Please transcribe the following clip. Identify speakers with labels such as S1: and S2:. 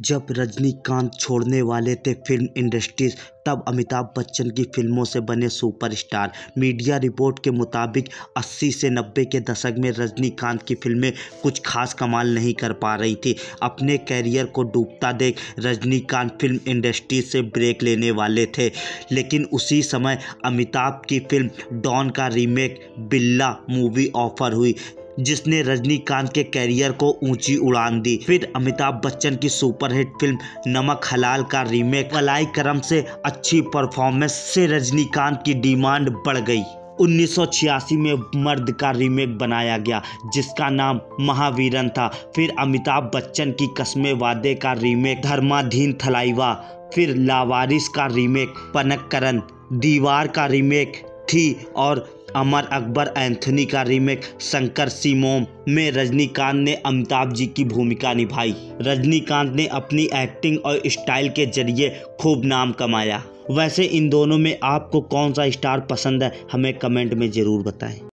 S1: जब रजनीकांत छोड़ने वाले थे फ़िल्म इंडस्ट्रीज़, तब अमिताभ बच्चन की फ़िल्मों से बने सुपरस्टार। मीडिया रिपोर्ट के मुताबिक 80 से 90 के दशक में रजनीकांत की फ़िल्में कुछ खास कमाल नहीं कर पा रही थी। अपने कैरियर को डूबता देख रजनीकांत फ़िल्म इंडस्ट्री से ब्रेक लेने वाले थे। लेकिन उसी समय अमिताभ की फ़िल्म डॉन का रीमेक बिल्ला मूवी ऑफ़र हुई जिसने रजनीकांत के कैरियर को ऊँची उड़ान दी। फिर अमिताभ बच्चन की सुपरहिट फ़िल्म नमक हलाल का रीमेक कलाई करम से अच्छी परफॉर्मेंस से रजनीकांत की डिमांड बढ़ गई। 1986 में मर्द का रीमेक बनाया गया, जिसका नाम महावीरन था। फिर अमिताभ बच्चन की कस्मे वादे का रीमेक धर्माधीन थलाइवा। फिर लावारिस का रीमेक पनकरन दीवार का रीमेक थी और अमर अकबर एंथनी का रीमेक शंकर सिमोम में रजनीकांत ने अमिताभ जी की भूमिका निभाई। रजनीकांत ने अपनी एक्टिंग और स्टाइल के ज़रिए खूब नाम कमाया। वैसे इन दोनों में आपको कौन सा स्टार पसंद है, हमें कमेंट में ज़रूर बताएँ।